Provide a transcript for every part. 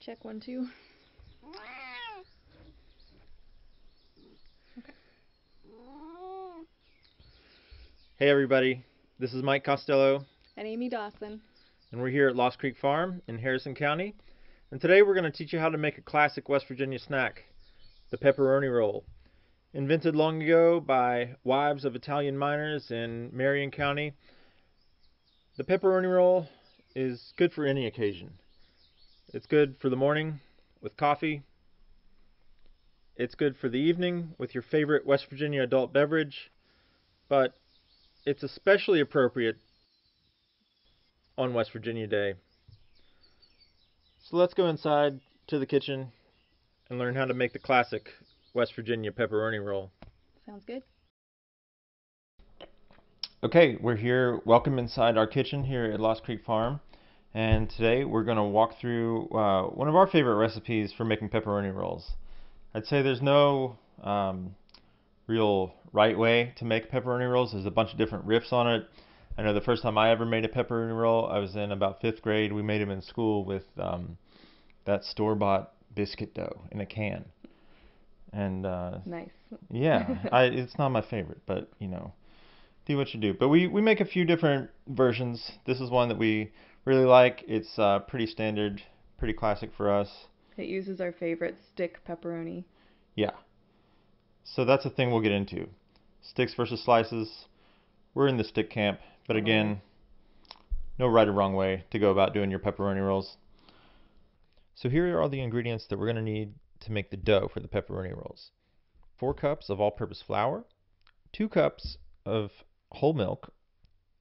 Check one, two. Hey everybody, this is Mike Costello, And Amy Dawson. and we're here at Lost Creek Farm in Harrison County. And today we're going to teach you how to make a classic West Virginia snack, the pepperoni roll. Invented long ago by wives of Italian miners in Marion County, the pepperoni roll is good for any occasion. It's good for the morning with coffee. It's good for the evening with your favorite West Virginia adult beverage, but it's especially appropriate on West Virginia Day. So let's go inside to the kitchen and learn how to make the classic West Virginia pepperoni roll. Sounds good. Okay, we're here. Welcome inside our kitchen here at Lost Creek Farm. And today we're going to walk through uh, one of our favorite recipes for making pepperoni rolls. I'd say there's no um, real right way to make pepperoni rolls. There's a bunch of different riffs on it. I know the first time I ever made a pepperoni roll, I was in about fifth grade. We made them in school with um, that store bought biscuit dough in a can. And uh, Nice. yeah, I, it's not my favorite, but you know, do what you do. But we, we make a few different versions. This is one that we really like. It's uh, pretty standard, pretty classic for us. It uses our favorite stick pepperoni. Yeah. So that's a thing we'll get into. Sticks versus slices. We're in the stick camp, but again, no right or wrong way to go about doing your pepperoni rolls. So here are all the ingredients that we're going to need to make the dough for the pepperoni rolls. 4 cups of all-purpose flour, 2 cups of whole milk,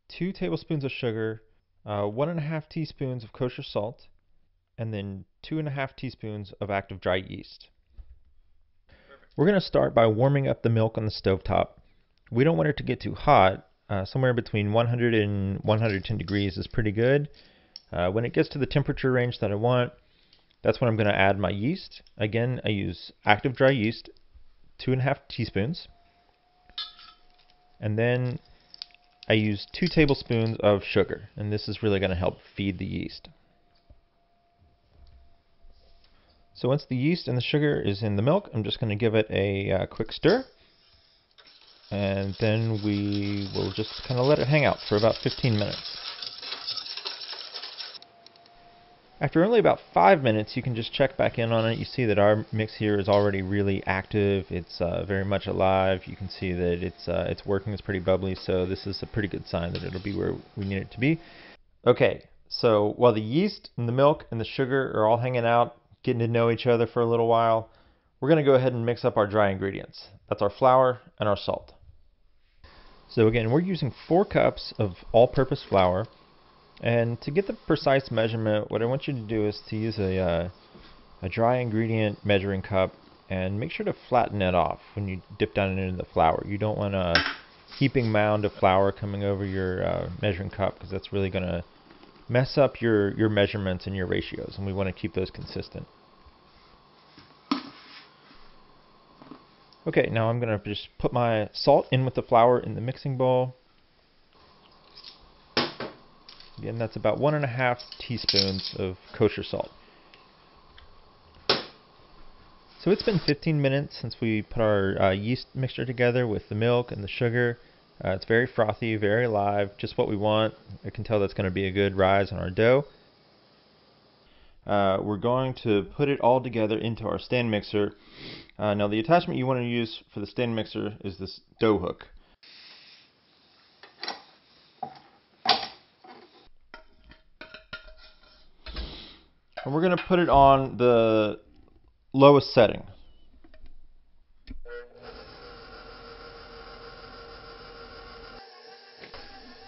2 tablespoons of sugar, uh, 1.5 teaspoons of kosher salt, and then 2.5 teaspoons of active dry yeast. We're going to start by warming up the milk on the stovetop. We don't want it to get too hot. Uh, somewhere between 100 and 110 degrees is pretty good. Uh, when it gets to the temperature range that I want, that's when I'm going to add my yeast. Again, I use active dry yeast, two and a half teaspoons. And then I use two tablespoons of sugar, and this is really going to help feed the yeast. So once the yeast and the sugar is in the milk, I'm just going to give it a uh, quick stir. And then we will just kind of let it hang out for about 15 minutes. After only about 5 minutes, you can just check back in on it. You see that our mix here is already really active. It's uh, very much alive. You can see that it's, uh, it's working. It's pretty bubbly, so this is a pretty good sign that it'll be where we need it to be. Okay, so while the yeast and the milk and the sugar are all hanging out, getting to know each other for a little while, we're going to go ahead and mix up our dry ingredients. That's our flour and our salt. So again, we're using four cups of all-purpose flour. And to get the precise measurement, what I want you to do is to use a, uh, a dry ingredient measuring cup and make sure to flatten it off when you dip down into the flour. You don't want a heaping mound of flour coming over your uh, measuring cup because that's really going to mess up your, your measurements and your ratios, and we want to keep those consistent. Okay, now I'm going to just put my salt in with the flour in the mixing bowl. Again, that's about one and a half teaspoons of kosher salt. So it's been 15 minutes since we put our uh, yeast mixture together with the milk and the sugar. Uh, it's very frothy, very live, just what we want. I can tell that's going to be a good rise on our dough. Uh, we're going to put it all together into our stand mixer. Uh, now the attachment you want to use for the stand mixer is this dough hook. And we're going to put it on the lowest setting.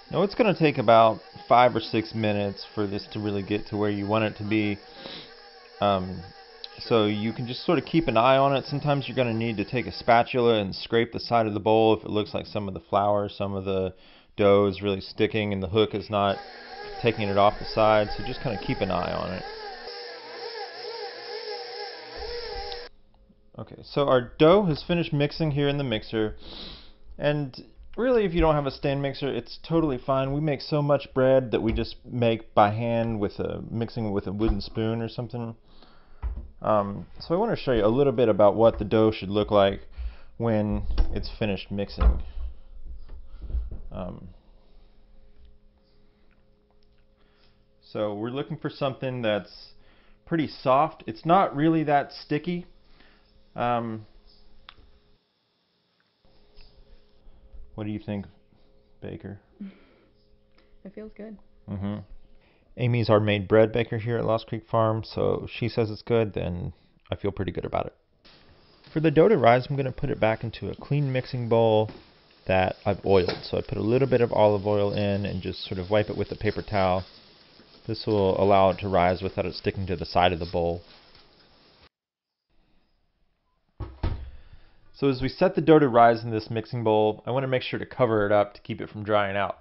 Now it's going to take about five or six minutes for this to really get to where you want it to be. Um, so you can just sort of keep an eye on it. Sometimes you're going to need to take a spatula and scrape the side of the bowl if it looks like some of the flour, some of the dough is really sticking and the hook is not taking it off the side. So just kind of keep an eye on it. Okay, so our dough has finished mixing here in the mixer. And really, if you don't have a stand mixer, it's totally fine. We make so much bread that we just make by hand with a mixing with a wooden spoon or something. Um, so I want to show you a little bit about what the dough should look like when it's finished mixing. Um, so we're looking for something that's pretty soft. It's not really that sticky. Um, what do you think, Baker? It feels good. Mm-hmm. Amy's our main bread baker here at Lost Creek Farm, so she says it's good, then I feel pretty good about it. For the dough to rise, I'm going to put it back into a clean mixing bowl that I've oiled. So I put a little bit of olive oil in and just sort of wipe it with a paper towel. This will allow it to rise without it sticking to the side of the bowl. So as we set the dough to rise in this mixing bowl, I want to make sure to cover it up to keep it from drying out.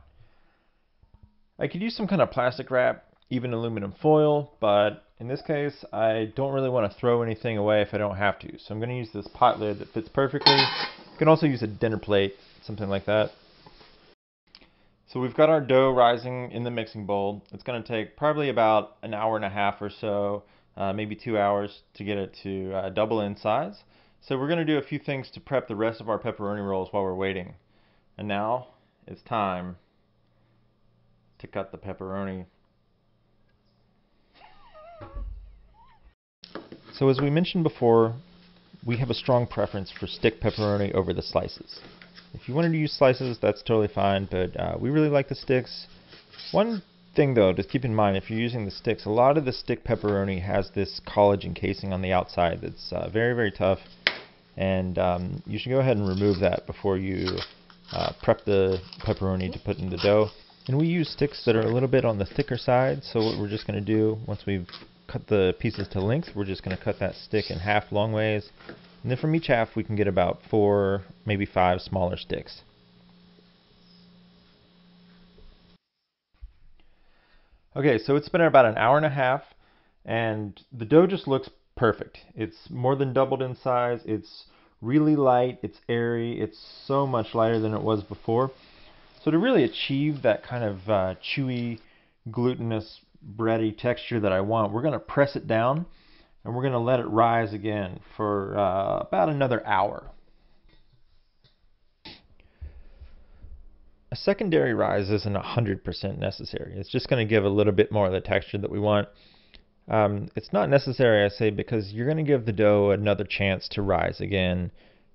I could use some kind of plastic wrap, even aluminum foil, but in this case, I don't really want to throw anything away if I don't have to. So I'm going to use this pot lid that fits perfectly. You can also use a dinner plate, something like that. So we've got our dough rising in the mixing bowl. It's going to take probably about an hour and a half or so, uh, maybe two hours to get it to uh, double in size. So we're going to do a few things to prep the rest of our pepperoni rolls while we're waiting. And now it's time to cut the pepperoni. So as we mentioned before, we have a strong preference for stick pepperoni over the slices. If you wanted to use slices, that's totally fine, but uh, we really like the sticks. One thing though, to keep in mind, if you're using the sticks, a lot of the stick pepperoni has this collagen casing on the outside that's uh, very, very tough and um, you should go ahead and remove that before you uh, prep the pepperoni to put in the dough. And we use sticks that are a little bit on the thicker side, so what we're just going to do, once we've cut the pieces to length, we're just going to cut that stick in half long ways. And then from each half we can get about four, maybe five smaller sticks. Okay, so it's been about an hour and a half, and the dough just looks perfect. It's more than doubled in size. It's really light. It's airy. It's so much lighter than it was before. So to really achieve that kind of uh, chewy, glutinous, bready texture that I want, we're going to press it down and we're going to let it rise again for uh, about another hour. A secondary rise isn't 100% necessary. It's just going to give a little bit more of the texture that we want. Um, it's not necessary, I say, because you're going to give the dough another chance to rise again.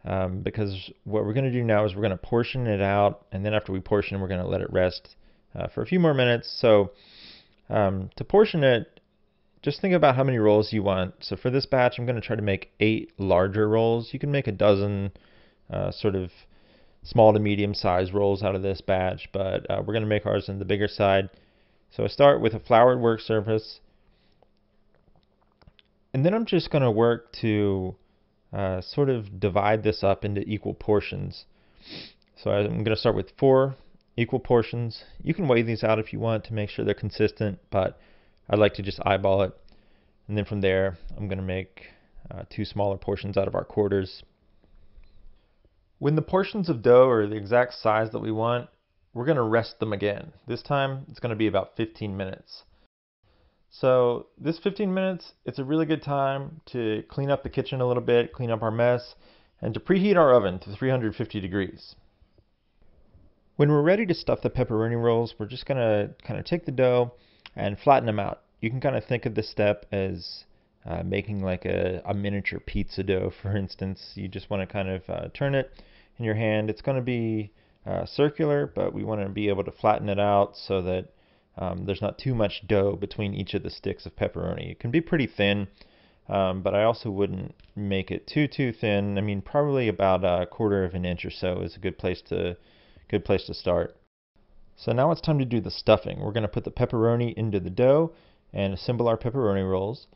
Um, because what we're going to do now is we're going to portion it out, and then after we portion, we're going to let it rest uh, for a few more minutes. So um, to portion it, just think about how many rolls you want. So for this batch, I'm going to try to make eight larger rolls. You can make a dozen uh, sort of small to medium size rolls out of this batch, but uh, we're going to make ours in the bigger side. So I start with a floured work surface. And then I'm just going to work to uh, sort of divide this up into equal portions. So I'm going to start with four equal portions. You can weigh these out if you want to make sure they're consistent, but I'd like to just eyeball it. And then from there, I'm going to make uh, two smaller portions out of our quarters. When the portions of dough are the exact size that we want, we're going to rest them again. This time, it's going to be about 15 minutes. So this 15 minutes, it's a really good time to clean up the kitchen a little bit, clean up our mess, and to preheat our oven to 350 degrees. When we're ready to stuff the pepperoni rolls, we're just going to kind of take the dough and flatten them out. You can kind of think of this step as uh, making like a, a, miniature pizza dough, for instance. You just want to kind of uh, turn it in your hand. It's going to be uh, circular, but we want to be able to flatten it out so that um, there's not too much dough between each of the sticks of pepperoni. It can be pretty thin, um, but I also wouldn't make it too too thin. I mean, probably about a quarter of an inch or so is a good place to good place to start. So now it's time to do the stuffing. We're going to put the pepperoni into the dough and assemble our pepperoni rolls.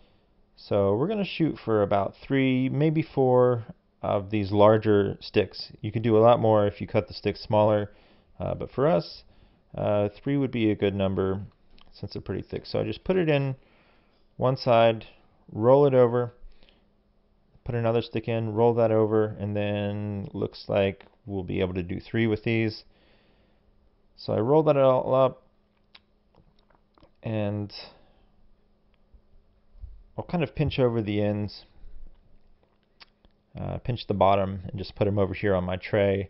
So we're going to shoot for about three, maybe four of these larger sticks. You could do a lot more if you cut the sticks smaller, uh, but for us, uh, 3 would be a good number since they're pretty thick. So I just put it in one side, roll it over, put another stick in, roll that over, and then looks like we'll be able to do three with these. So I roll that all up and I'll kind of pinch over the ends, uh, pinch the bottom, and just put them over here on my tray,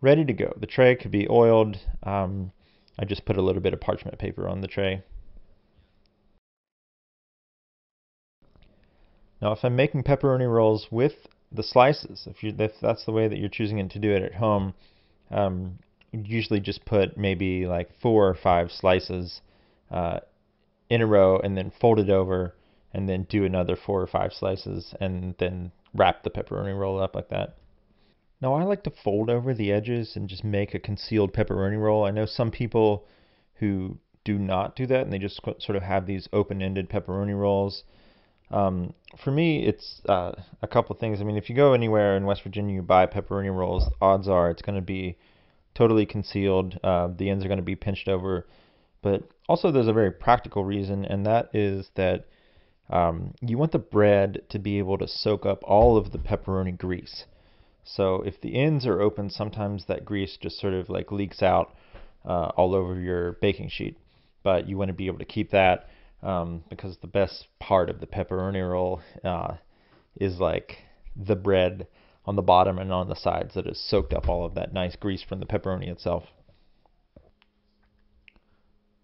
ready to go. The tray could be oiled. Um, I just put a little bit of parchment paper on the tray. Now, if I'm making pepperoni rolls with the slices, if, you, if that's the way that you're choosing to do it at home, um, usually just put maybe like four or five slices uh, in a row and then fold it over and then do another four or five slices and then wrap the pepperoni roll up like that. Now I like to fold over the edges and just make a concealed pepperoni roll. I know some people who do not do that and they just sort of have these open-ended pepperoni rolls. Um, for me, it's uh, a couple things. I mean, if you go anywhere in West Virginia, and you buy pepperoni rolls. Odds are it's going to be totally concealed. Uh, the ends are going to be pinched over. But also, there's a very practical reason, and that is that um, you want the bread to be able to soak up all of the pepperoni grease. So if the ends are open, sometimes that grease just sort of like leaks out uh, all over your baking sheet. But you want to be able to keep that um, because the best part of the pepperoni roll uh, is like the bread on the bottom and on the sides that has soaked up all of that nice grease from the pepperoni itself.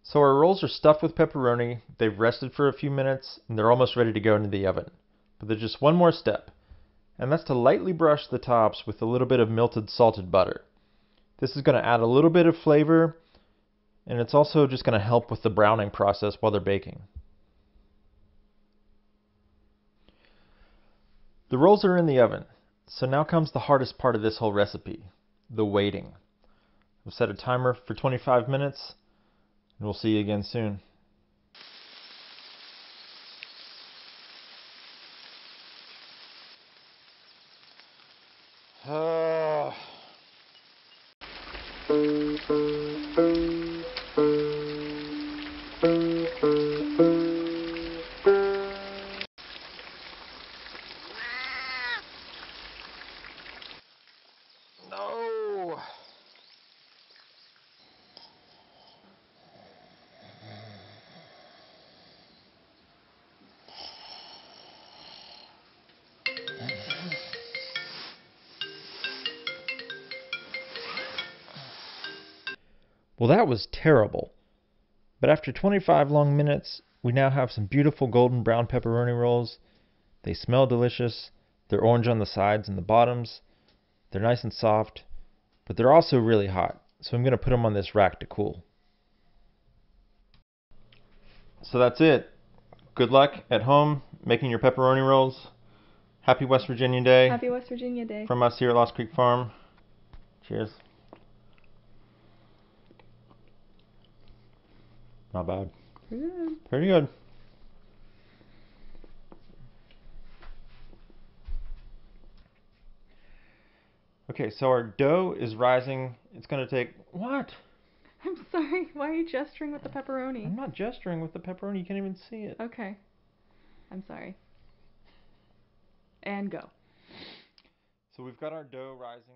So our rolls are stuffed with pepperoni, they've rested for a few minutes, and they're almost ready to go into the oven. But there's just one more step, and that's to lightly brush the tops with a little bit of melted salted butter. This is going to add a little bit of flavor and it's also just going to help with the browning process while they're baking. The rolls are in the oven, so now comes the hardest part of this whole recipe, the waiting. We'll set a timer for 25 minutes, and we'll see you again soon. Well, that was terrible. But after 25 long minutes, we now have some beautiful golden brown pepperoni rolls. They smell delicious. They're orange on the sides and the bottoms. They're nice and soft, but they're also really hot. So I'm going to put them on this rack to cool. So that's it. Good luck at home making your pepperoni rolls. Happy West Virginia Day. Happy West Virginia Day. From us here at Lost Creek Farm. Cheers. Not bad. Pretty good. Pretty good. Okay, so our dough is rising. It's going to take what? I'm sorry. Why are you gesturing with the pepperoni? I'm not gesturing with the pepperoni. You can't even see it. Okay. I'm sorry. And go. So we've got our dough rising.